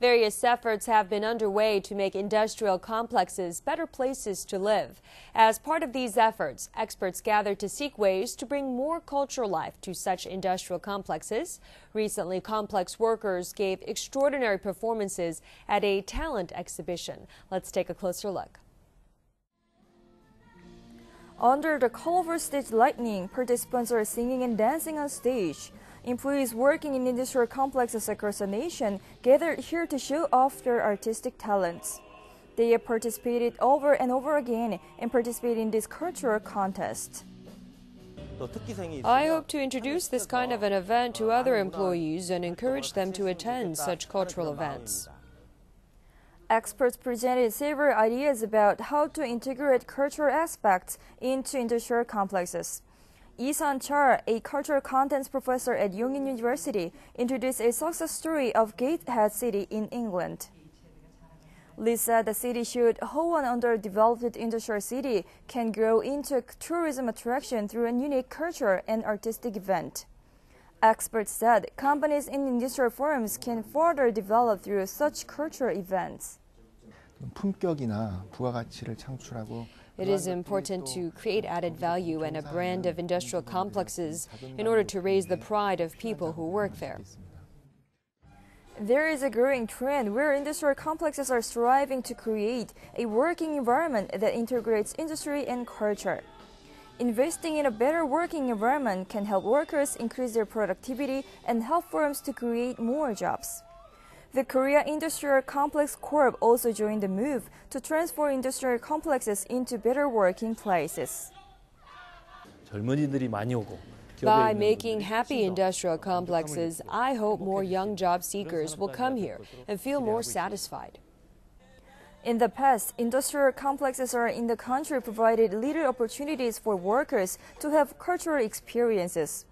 Various efforts have been underway to make industrial complexes better places to live. As part of these efforts, experts gathered to seek ways to bring more cultural life to such industrial complexes. Recently, complex workers gave extraordinary performances at a talent exhibition. Let's take a closer look. Under the colorful stage lighting, participants are singing and dancing on stage. Employees working in industrial complexes across the nation gathered here to show off their artistic talents. They have participated over and over again and participate in this cultural contest. I hope to introduce this kind of an event to other employees and encourage them to attend such cultural events. Experts presented several ideas about how to integrate cultural aspects into industrial complexes. Lee Sun-chul, a cultural contents professor at Yongin University, introduced a success story of Gateshead City in England. Lee said the city showed how an underdeveloped industrial city can grow into a tourism attraction through a unique culture and artistic event. Experts said companies in industrial forums can further develop through such cultural events. 품격이나 부가가치를 창출하고 it is important to create added value and a brand of industrial complexes in order to raise the pride of people who work there. There is a growing trend where industrial complexes are striving to create a working environment that integrates industry and culture. Investing in a better working environment can help workers increase their productivity and help firms to create more jobs. The Korea Industrial Complex Corp also joined the move to transform industrial complexes into better working places. By making happy industrial complexes, I hope more young job seekers will come here and feel more satisfied. In the past, industrial complexes are in the country provided little opportunities for workers to have cultural experiences.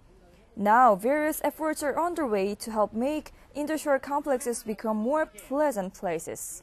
Now, various efforts are underway to help make industrial complexes become more pleasant places.